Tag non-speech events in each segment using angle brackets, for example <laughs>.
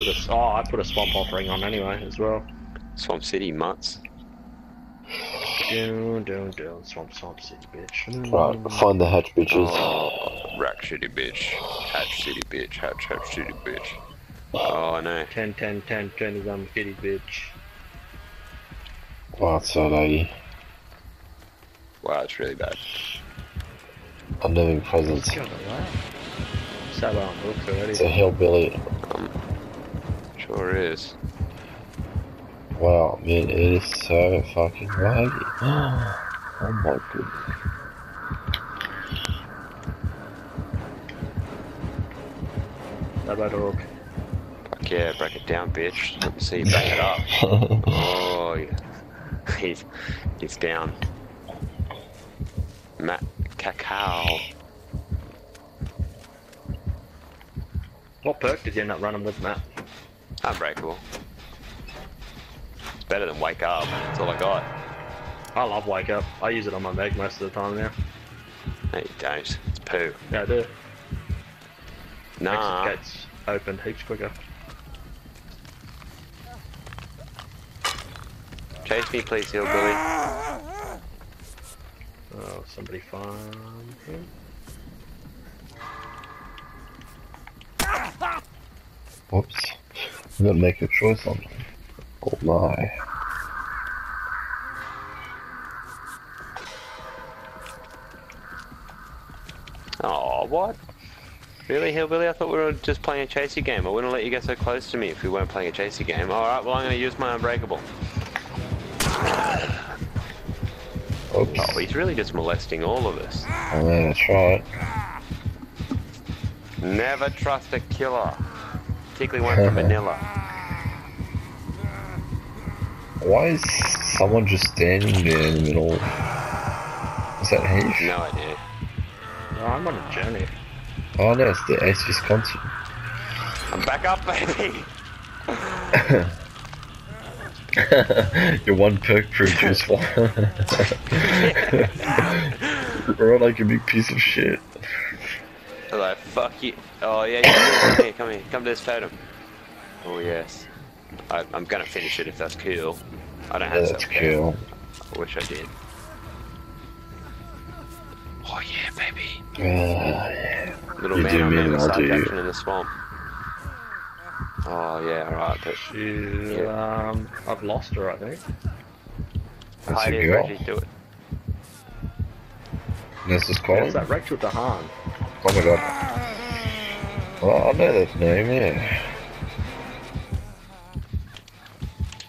Put a- Oh, I put a swamp offering on anyway as well. Swamp City mutts. Down, down, down, swamp, swamp, city, bitch. Right, find the hatch bitches. Oh, Rack City bitch. Hatch City bitch. Hatch Hatch City bitch. Oh no. 10, 10, 10, 20 gun kitty, bitch. Oh, it's so laggy. Wow, it's really bad. Unnerving presence. What's going on? On books already. It's a hillbilly. Um, sure is. Wow, man, it is so fucking laggy. <gasps> Oh my goodness. How about Orc? Fuck yeah, break it down, bitch. Let me see you back it up. <laughs> Oh, yeah. <laughs> he's he's down. Matt Cacao. What perk did you end up running with, Matt? Unbreakable. It's better than wake up. That's all I got. I love Wake Up. I use it on my Meg most of the time now. No, you don't. It's poo. Yeah, I do. Nah. Exit gates open heaps quicker. Chase me, please, hillbilly. Oh, somebody find him. Whoops. I'm gonna make a choice on. Oh my. Oh, what? Really, Hillbilly? I thought we were just playing a chasey game. I wouldn't let you get so close to me if we weren't playing a chasey game. Alright, well, I'm to use my Unbreakable. Oops. Oh, he's really just molesting all of us. Oh man, that's right. Never trust a killer. Particularly one from <laughs> Manila. Why is someone just standing there in the middle? Is that Heath? No idea. Oh, I'm on a journey. Oh no, it's the Ace Visconti. I'm back up, baby! <laughs> Your one perk proved useful. We're like a big piece of shit. Hello, fuck you. Oh, yeah, yeah, come here, come here. Come to this totem. Oh, yes. I, I'm gonna finish it if that's cool. I don't have Yeah, that's cool. I wish I did. Oh, yeah, baby. Uh, yeah. Little You man do on mean man I'll do. action in the swamp. Oh yeah, alright, but She, um, I've lost her, I think. That's hide a it, girl. Reggie, do it. This is It's Colin. that Rachel DeHaan. Oh my god. Well, I know that name, yeah.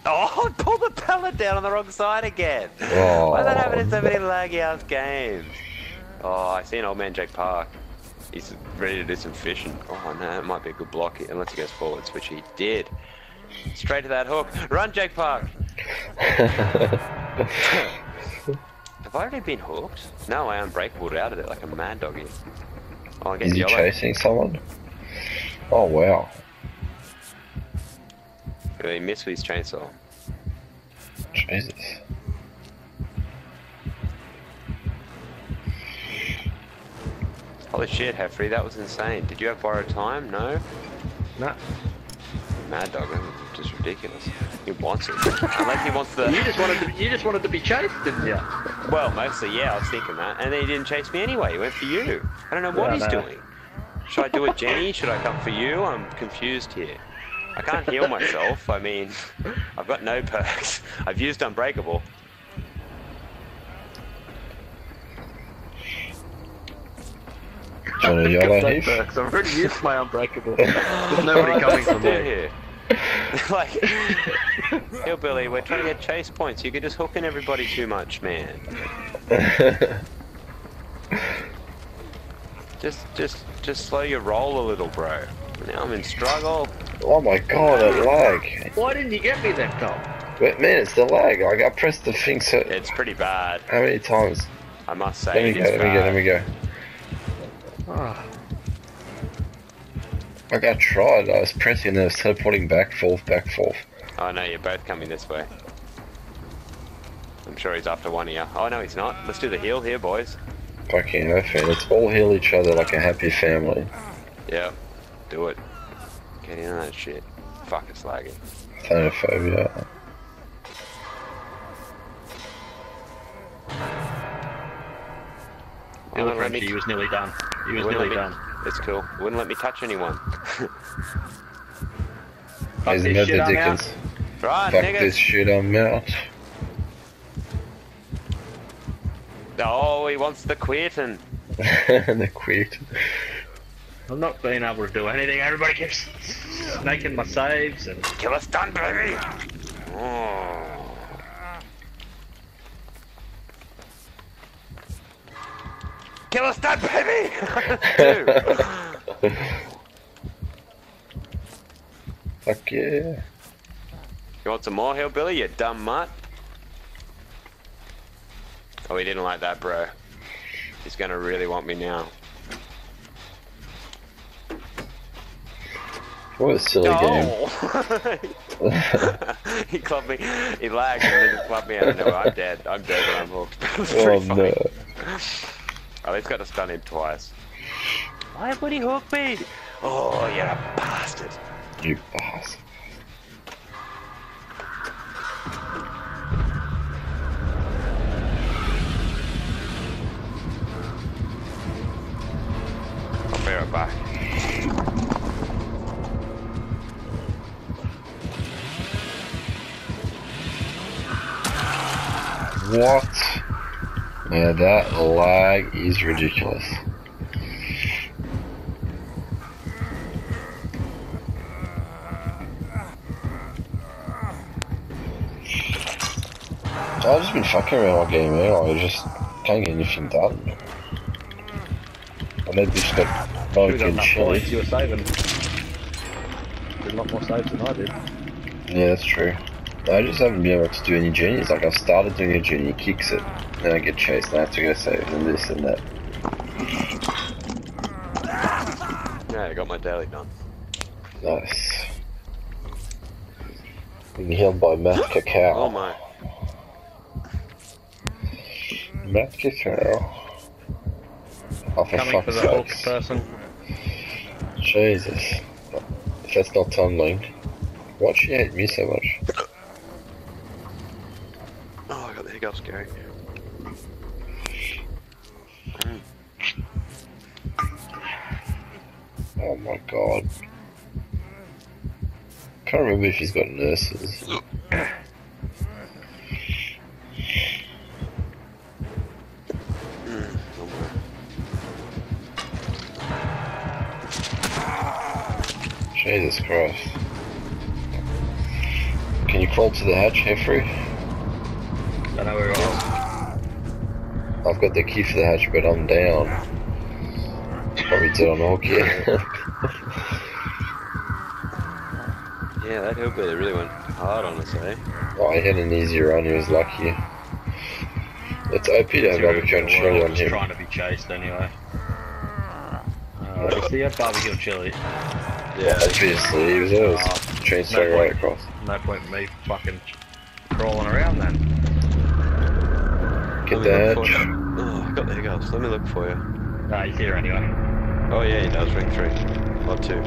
Oh, I pulled the pallet down on the wrong side again. Oh, Why that happen in so many laggy ass games? Oh, I see an old man Jake Park. He's ready to do some fishing. Oh no, it might be a good block here, unless he goes forwards, which he did. Straight to that hook. Run, Jake Park! <laughs> Have I already been hooked? No, I am unbreakable out of it like a mad doggy. Oh, I get Is he yellow. chasing someone? Oh wow. Did He missed with his chainsaw. Jesus. Holy shit, Heffrey, that was insane. Did you have borrowed time? No? Nah. Mad dog, that's just ridiculous. He wants it. Unless he wants the. You just wanted to, you just wanted to be chased, didn't you? Well, mostly, yeah, I was thinking that. And then he didn't chase me anyway. He went for you. I don't know what Yeah, he's I know. doing. Should I do it, Jenny? Should I come for you? I'm confused here. I can't heal myself. I mean, I've got no perks. <laughs> I've used Unbreakable. Do you want to yell at No perks. I've already used my unbreakable. <laughs> There's nobody coming for What's he do me. here? <laughs> like, Hillbilly, we're trying to get chase points. You could just hook in everybody too much, man. <laughs> Just, just, just slow your roll a little, bro. Now I'm in struggle. oh my god, that lag. Why didn't you get me that Tom? But man, it's the lag. Like, I pressed the thing so. It's pretty bad. How many times? I must say. Let me it go, is let me go, let me go. Ah, Like, I tried. I was pressing and I was teleporting back, forth, back, forth. Oh no, you're both coming this way. I'm sure he's after one of you. Oh no, he's not. Let's do the heal here, boys. Fucking earth, man. Let's all heal each other like a happy family. Yeah, do it. Get in on that shit. Fuck, it's laggy. Xenophobia. He Wouldn't looked let me- Frenchie, he was nearly done. He was nearly let me- done. It's cool. Wouldn't let me touch anyone. <laughs> Fuck He's this another shit, I'm out. Dickens. right, Fuck this shit, I'm out. Oh, he wants the quitting. and they. I'm not being able to do anything. Everybody keeps making my saves and Kill us done, baby. Oh. Kill us done, baby. <laughs> Fuck yeah. You want some more hillbilly, you dumb mutt? Oh, he didn't like that, bro. He's gonna really want me now. What a silly game. Oh! <laughs> he clubbed me. He lagged and then clubbed me out. of nowhere. I'm dead. I'm dead and I'm hooked. Oh no. Oh, At least got to stun him twice. Why would he hook me? Oh, you're a bastard. You bastard. I'll be right back. What? Yeah, that lag is ridiculous. I've just been fucking around my game eh? now, I just can't get anything done. I got you vodka and enough You were saving. Did a lot more saves than I did. Yeah, that's true. I just haven't been able to do any journeys. Like, I've started doing a journey, kicks it, then I get chased, and I have to go save, and this and that. Yeah, I got my daily done. Nice. Being healed by Matt Cacao. Oh my. Matt Cacao. Oh, for Coming for the hook sakes. person. Jesus. If that's not tumbling. Why'd she hate me so much? Oh, I got the hiccups, Gary. Oh my god. Can't remember if he's got nurses. Jesus Christ. Can you crawl to the hatch, Heffrey? Don't know where it was. I've got the key for the hatch, but I'm down. Probably dead on hook, yeah. <laughs> Yeah, that hillbilly really went hard on us, eh? oh, he had an easy run, he was lucky. It's OP to have barbecue and chili on him. trying to be chased anyway. Uh, you see a barbecue and chili. Yeah. Obviously, he was was Oh, no right across. No point in me fucking crawling around then. Get Let me the look hatch. for you. Oh, I got the hiccups. Let me look for you. No, he's here anyway. Oh yeah, he does ring three. Or two.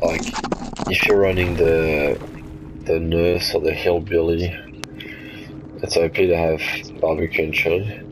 Like, if you're running the the nurse or the hillbilly, it's OP to have barbecue and chili.